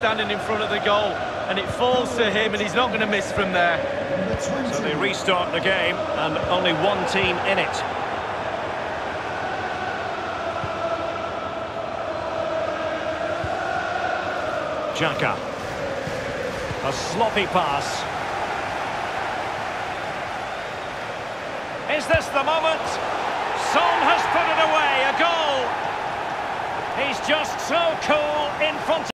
standing in front of the goal and it falls to him and he's not going to miss from there. So they restart the game and only one team in it. Xhaka. A sloppy pass. Is this the moment? Son has put it away, a goal! He's just so cool in front